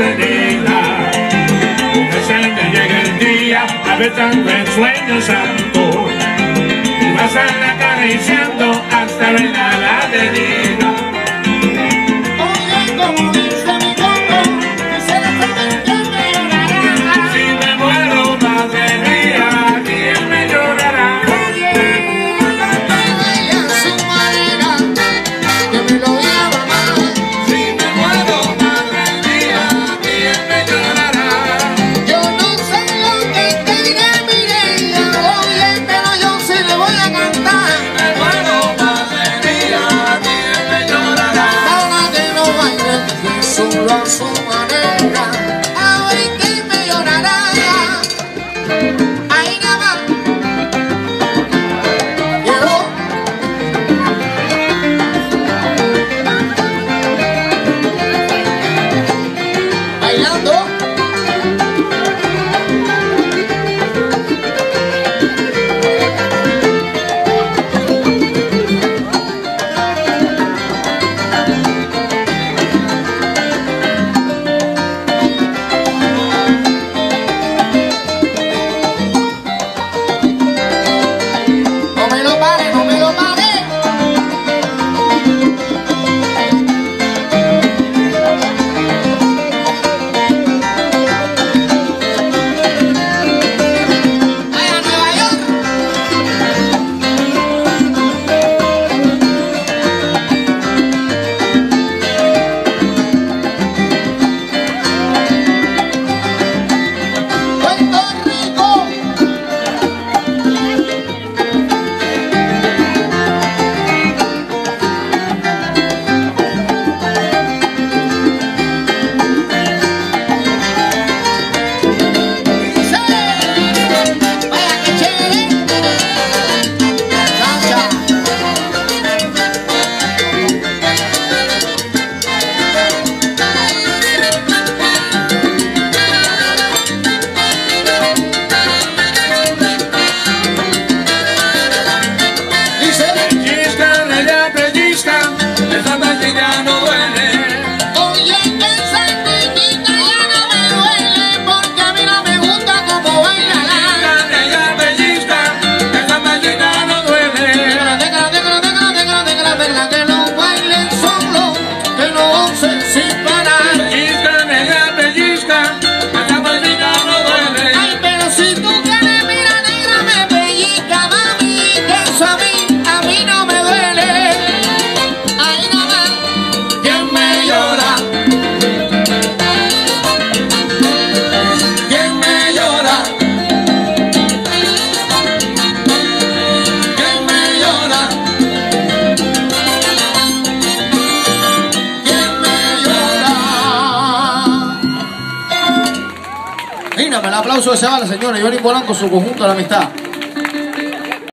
venida. Sé que llega el día, habitando en sueño santo. Y vas a la cara acariciando hasta la de día. 告诉。aplauso de Zavala, señores. Johnny Polanco, su conjunto de la amistad.